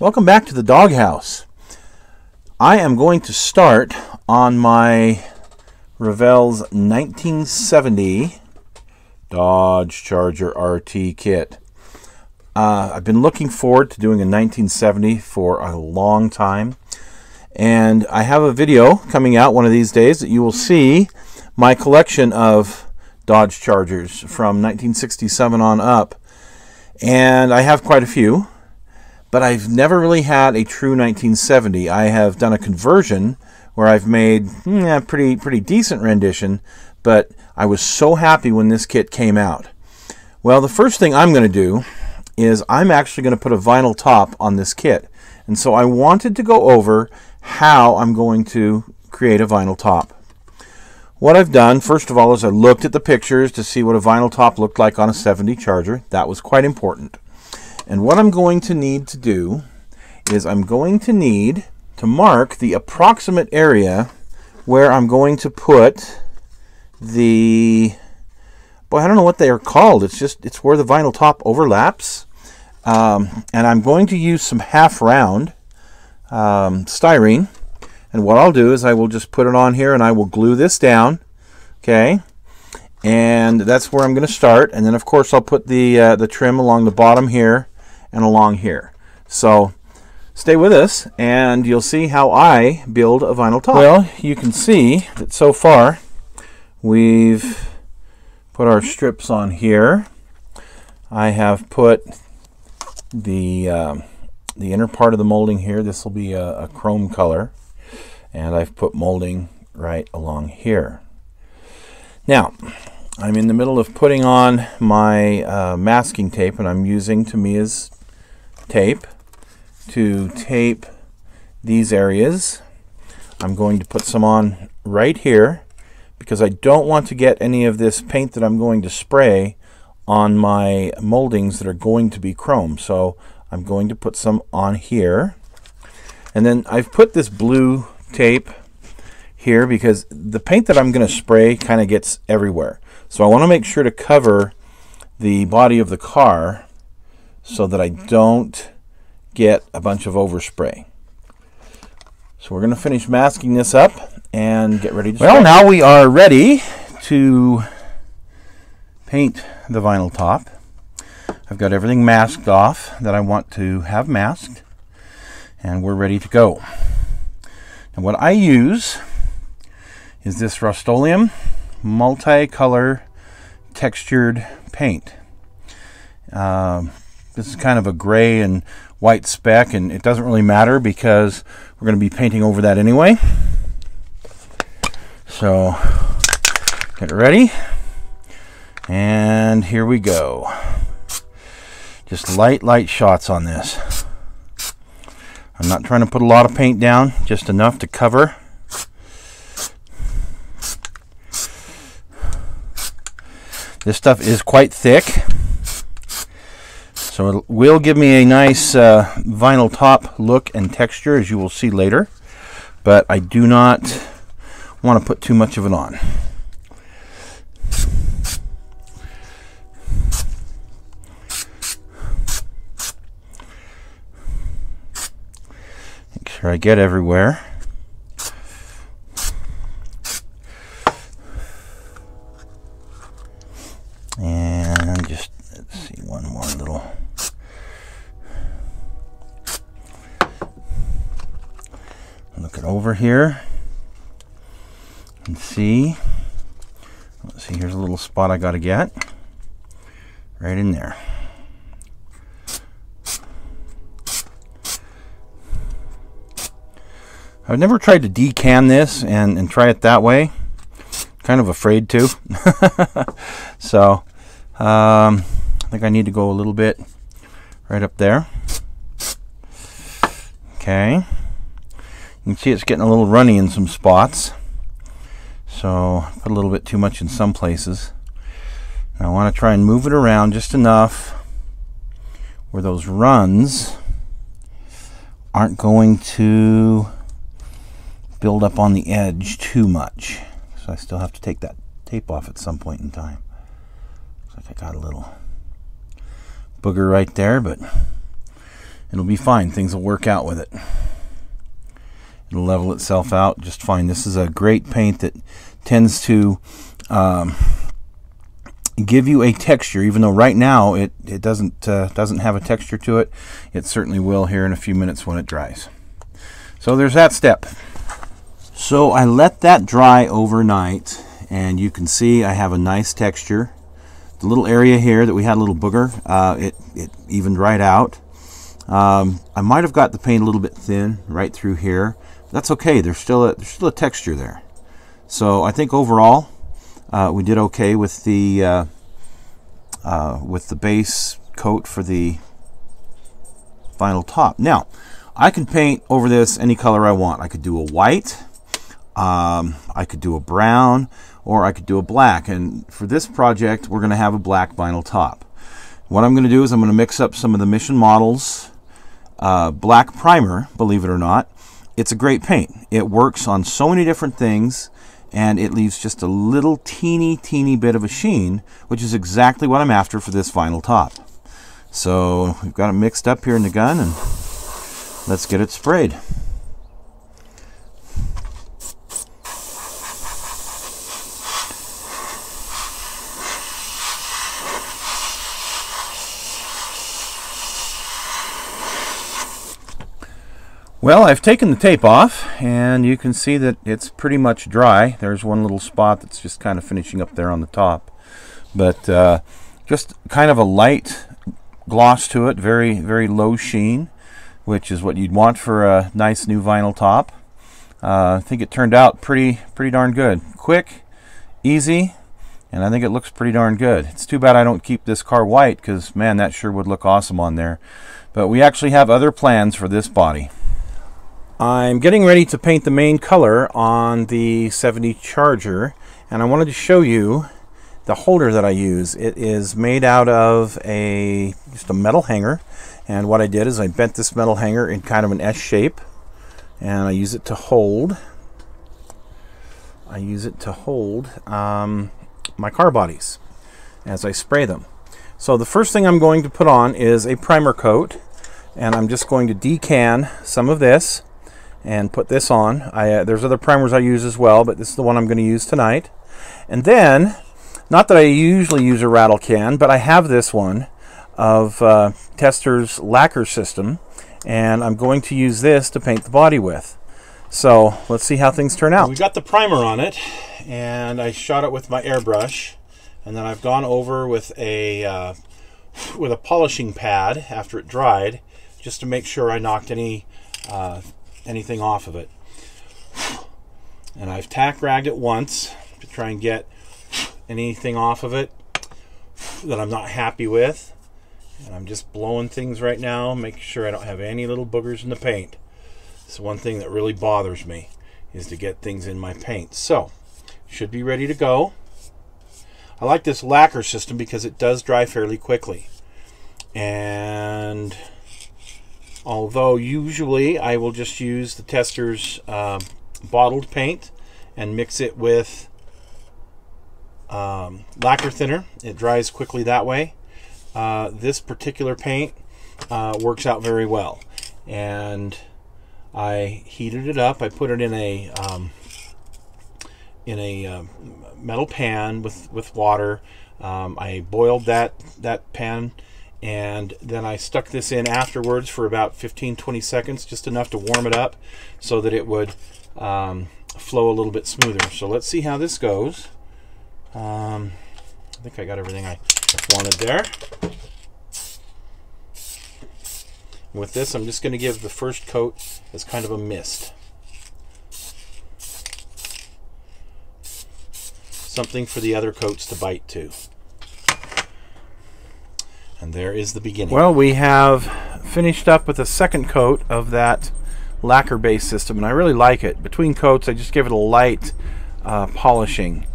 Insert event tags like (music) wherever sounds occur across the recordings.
Welcome back to the doghouse. I am going to start on my Revell's 1970 Dodge Charger RT kit. Uh, I've been looking forward to doing a 1970 for a long time. And I have a video coming out one of these days that you will see my collection of Dodge Chargers from 1967 on up. And I have quite a few but I've never really had a true 1970. I have done a conversion where I've made hmm, a pretty pretty decent rendition, but I was so happy when this kit came out. Well, the first thing I'm going to do is I'm actually going to put a vinyl top on this kit. And so I wanted to go over how I'm going to create a vinyl top. What I've done, first of all, is I looked at the pictures to see what a vinyl top looked like on a 70 Charger. That was quite important. And what I'm going to need to do is I'm going to need to mark the approximate area where I'm going to put the boy I don't know what they are called. It's just it's where the vinyl top overlaps. Um, and I'm going to use some half round um, styrene. And what I'll do is I will just put it on here and I will glue this down okay? And that's where I'm going to start. And then of course I'll put the uh, the trim along the bottom here and along here. So stay with us and you'll see how I build a vinyl top. Well, you can see that so far we've put our strips on here. I have put the um, the inner part of the molding here. This will be a, a chrome color. And I've put molding right along here. Now, I'm in the middle of putting on my uh, masking tape, and I'm using Tamiya's tape to tape these areas. I'm going to put some on right here because I don't want to get any of this paint that I'm going to spray on my moldings that are going to be chrome. So I'm going to put some on here. And then I've put this blue tape here because the paint that I'm going to spray kind of gets everywhere. So I want to make sure to cover the body of the car so that I don't get a bunch of overspray. So we're going to finish masking this up and get ready to Well, now we are ready to paint the vinyl top. I've got everything masked off that I want to have masked and we're ready to go. Now what I use is this Rust-Oleum multicolor textured paint. Um, this is kind of a gray and white speck and it doesn't really matter because we're going to be painting over that anyway. So get ready and here we go. Just light, light shots on this. I'm not trying to put a lot of paint down, just enough to cover. This stuff is quite thick. So it will give me a nice uh, vinyl top look and texture as you will see later. But I do not want to put too much of it on. Make sure I get everywhere. over here and see. Let's see, here's a little spot I got to get. Right in there. I've never tried to decan this and, and try it that way. Kind of afraid to. (laughs) so, um, I think I need to go a little bit right up there. Okay. You can see it's getting a little runny in some spots. So put a little bit too much in some places. I want to try and move it around just enough where those runs aren't going to build up on the edge too much. So I still have to take that tape off at some point in time. Looks like I got a little booger right there, but it'll be fine. Things will work out with it. It'll level itself out just fine. This is a great paint that tends to um, give you a texture, even though right now it, it doesn't, uh, doesn't have a texture to it. It certainly will here in a few minutes when it dries. So there's that step. So I let that dry overnight and you can see I have a nice texture. The little area here that we had a little booger, uh, it, it evened right out. Um, I might have got the paint a little bit thin right through here. That's okay. There's still a there's still a texture there. So I think overall uh, we did okay with the uh, uh, with the base coat for the vinyl top. Now I can paint over this any color I want. I could do a white. Um, I could do a brown or I could do a black. And for this project, we're going to have a black vinyl top. What I'm going to do is I'm going to mix up some of the Mission Models uh, black primer, believe it or not. It's a great paint. It works on so many different things and it leaves just a little teeny, teeny bit of a sheen, which is exactly what I'm after for this vinyl top. So we've got it mixed up here in the gun and let's get it sprayed. Well, I've taken the tape off and you can see that it's pretty much dry. There's one little spot that's just kind of finishing up there on the top. But uh, just kind of a light gloss to it, very, very low sheen, which is what you'd want for a nice new vinyl top. Uh, I think it turned out pretty, pretty darn good. Quick, easy, and I think it looks pretty darn good. It's too bad I don't keep this car white because, man, that sure would look awesome on there. But we actually have other plans for this body. I'm getting ready to paint the main color on the 70 Charger and I wanted to show you the holder that I use. It is made out of a just a metal hanger and what I did is I bent this metal hanger in kind of an S shape and I use it to hold I use it to hold um, my car bodies as I spray them. So the first thing I'm going to put on is a primer coat and I'm just going to decan some of this and put this on. I, uh, there's other primers I use as well, but this is the one I'm going to use tonight. And then, not that I usually use a rattle can, but I have this one of uh, Testors lacquer system, and I'm going to use this to paint the body with. So let's see how things turn out. We got the primer on it, and I shot it with my airbrush, and then I've gone over with a uh, with a polishing pad after it dried, just to make sure I knocked any uh, anything off of it. And I've tack ragged it once to try and get anything off of it that I'm not happy with. And I'm just blowing things right now, making sure I don't have any little boogers in the paint. It's one thing that really bothers me is to get things in my paint. So, should be ready to go. I like this lacquer system because it does dry fairly quickly. And although usually I will just use the Testors uh, bottled paint and mix it with um, lacquer thinner. It dries quickly that way. Uh, this particular paint uh, works out very well. And I heated it up. I put it in a um, in a uh, metal pan with with water. Um, I boiled that that pan and then I stuck this in afterwards for about 15 20 seconds just enough to warm it up so that it would um, flow a little bit smoother. So let's see how this goes. Um, I think I got everything I wanted there. With this I'm just going to give the first coat as kind of a mist. Something for the other coats to bite to and there is the beginning. Well, we have finished up with a second coat of that lacquer base system, and I really like it. Between coats, I just give it a light uh, polishing,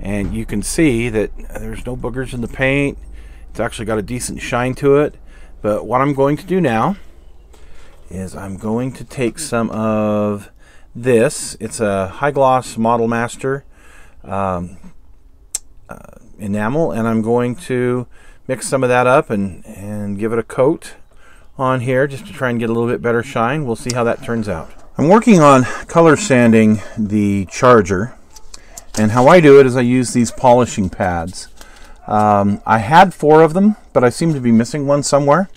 and you can see that there's no boogers in the paint. It's actually got a decent shine to it. But what I'm going to do now is I'm going to take some of this. It's a high gloss Model Master um, uh, enamel, and I'm going to mix some of that up and, and give it a coat on here just to try and get a little bit better shine. We'll see how that turns out. I'm working on color sanding the Charger. And how I do it is I use these polishing pads. Um, I had four of them, but I seem to be missing one somewhere.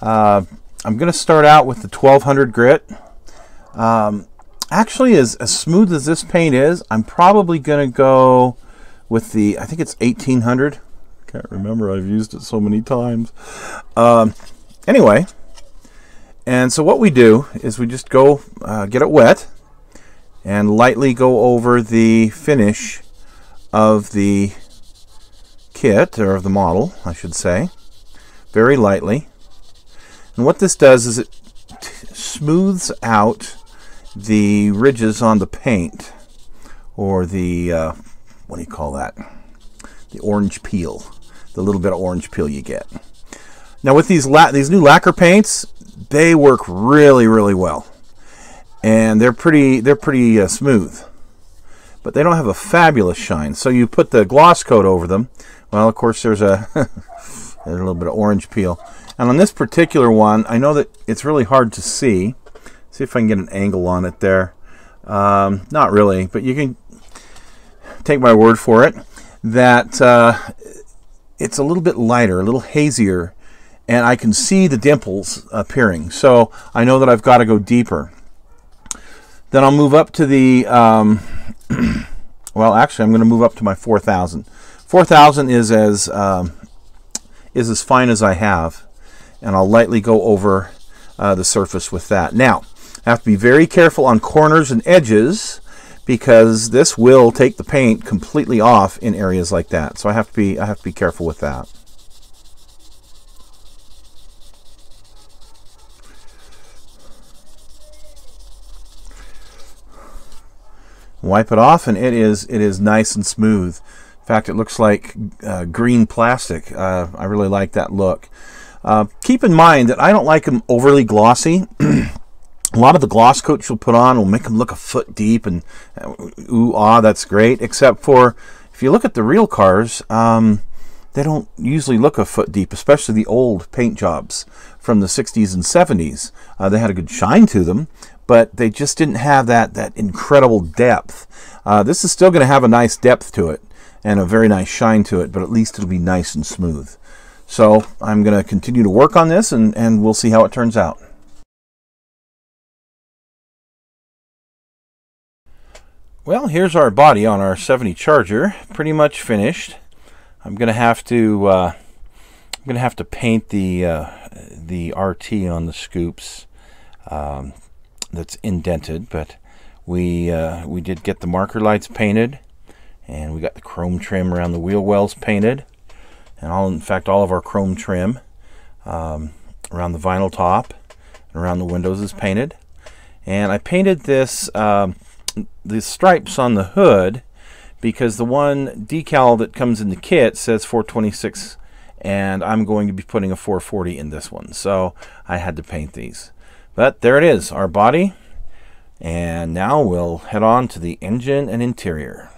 Uh, I'm going to start out with the 1200 grit. Um, actually, as, as smooth as this paint is, I'm probably going to go with the, I think it's 1800. Can't remember, I've used it so many times. Um, anyway, and so what we do is we just go uh, get it wet and lightly go over the finish of the kit, or of the model, I should say, very lightly. And what this does is it smooths out the ridges on the paint, or the, uh, what do you call that? The orange peel, the little bit of orange peel you get. Now with these these new lacquer paints, they work really, really well, and they're pretty they're pretty uh, smooth, but they don't have a fabulous shine. So you put the gloss coat over them. Well, of course, there's a there's (laughs) a little bit of orange peel, and on this particular one, I know that it's really hard to see. See if I can get an angle on it there. Um, not really, but you can take my word for it that uh, it's a little bit lighter, a little hazier, and I can see the dimples appearing. So I know that I've got to go deeper. Then I'll move up to the, um, (clears throat) well, actually, I'm going to move up to my 4,000. 4,000 is as um, is as fine as I have and I'll lightly go over uh, the surface with that. Now, I have to be very careful on corners and edges because this will take the paint completely off in areas like that. So I have to be I have to be careful with that. Wipe it off and it is it is nice and smooth. In fact, it looks like uh, green plastic. Uh, I really like that look. Uh, keep in mind that I don't like them overly glossy. (clears throat) a lot of the gloss coats you'll put on will make them look a foot deep and uh, ooh ah that's great. Except for if you look at the real cars um, they don't usually look a foot deep especially the old paint jobs from the 60s and 70s uh, they had a good shine to them but they just didn't have that that incredible depth. Uh, this is still going to have a nice depth to it and a very nice shine to it but at least it'll be nice and smooth. So I'm going to continue to work on this and, and we'll see how it turns out. Well, here's our body on our 70 Charger, pretty much finished. I'm gonna have to uh, I'm gonna have to paint the uh, the RT on the scoops um, that's indented, but we uh, we did get the marker lights painted, and we got the chrome trim around the wheel wells painted and all in fact all of our chrome trim um, around the vinyl top and around the windows is painted and I painted this um, the stripes on the hood because the one decal that comes in the kit says 426 and I'm going to be putting a 440 in this one. So I had to paint these. But there it is our body. And now we'll head on to the engine and interior